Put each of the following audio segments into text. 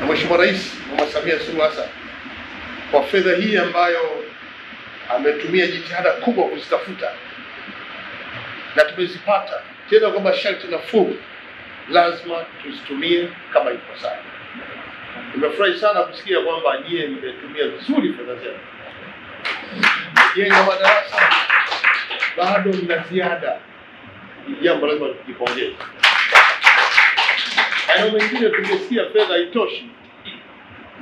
na Mheshimiwa Rais Mama Samia Suluhu Hassan kwa fedha hii ambayo ametumia jitihada kubwa kuzitafuta na tumezipata tena kwa masharti nafuu, lazima tuzitumie kama ipasavyo. Nimefurahi sana kusikia kwamba nyie mmetumia vizuri fedha zenu, mmejenga madarasa, bado mna ziada. Jambo lazima tujipongeze. Maeneo mengine tumesikia fedha haitoshi,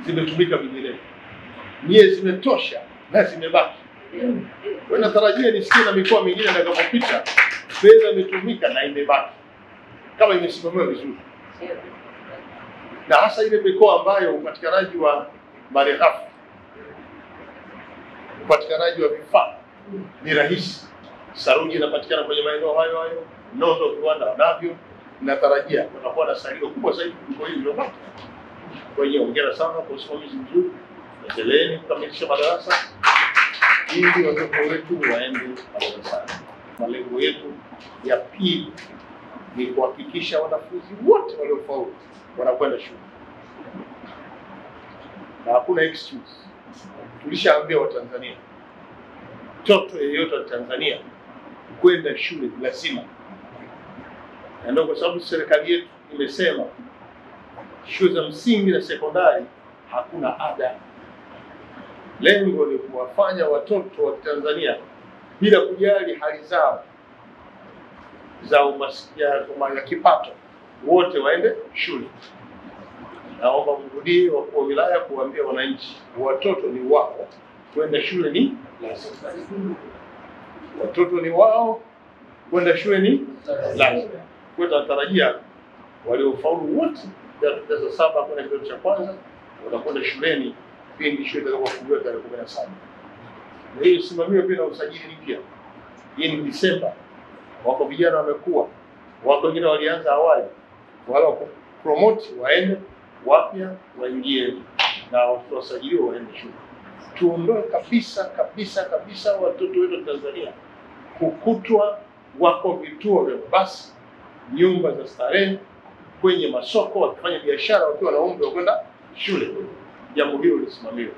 zimetumika vinginevyo. Nyie zimetosha na zimebaki. Natarajia nisikie na mikoa mingine itakapopita fedha imetumika na imebaki kama imesimamiwa vizuri, na hasa ile mikoa ambayo upatikanaji wa malighafi, upatikanaji wa vifaa ni rahisi. Saruji inapatikana kwenye maeneo hayo hayo, nondo viwanda wanavyo. Natarajia watakuwa na salio kubwa zaidi kuliko hii iliyobaki. Kwa hiyo hongera sana kwa usimamizi mzuri, endeleeni kukamilisha madarasa ili watoto wetu waende madarasani. Malengo yetu ya pili ni kuhakikisha wanafunzi wote waliofaulu wanakwenda shule na hakuna excuse. Tulishaambia Watanzania, mtoto yeyote wa Tanzania kwenda shule lazima, na ndio kwa sababu serikali yetu imesema shule za msingi na sekondari hakuna ada. Lengo ni kuwafanya watoto wa Tanzania bila kujali hali zao za umaskini ya kipato, wote waende shule. Naomba mrudie wakuu wa wilaya kuwaambia wananchi, watoto ni wao, kwenda shule ni lazima. Watoto ni wao, kwenda shule ni lazima. Kwa tunatarajia waliofaulu wote darasa saba kwenda kidato cha kwanza watakwenda shuleni pindi shule itakapofunguliwa tarehe kumi na saba na hii isimamiwe pia na usajili mpya. Hii ni Disemba, wako vijana wamekuwa, wako wengine walianza awali, wala promote waende wapya waingie na wasajiliwe waende shule. Tuondoe kabisa kabisa kabisa watoto wetu Tanzania kukutwa wako vituo vya basi, nyumba za starehe, kwenye masoko wakifanya biashara wakiwa na umri wa kwenda shule. Jambo hilo lisimamiwe.